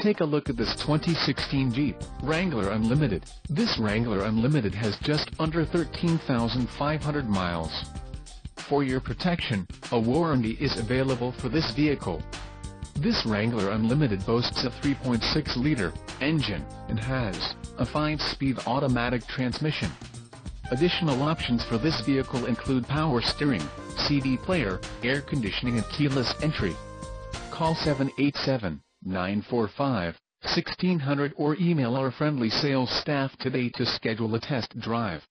Take a look at this 2016 Jeep Wrangler Unlimited. This Wrangler Unlimited has just under 13,500 miles. For your protection, a warranty is available for this vehicle. This Wrangler Unlimited boasts a 3.6-liter engine and has a 5-speed automatic transmission. Additional options for this vehicle include power steering, CD player, air conditioning and keyless entry. Call 787-945-1600 or email our friendly sales staff today to schedule a test drive.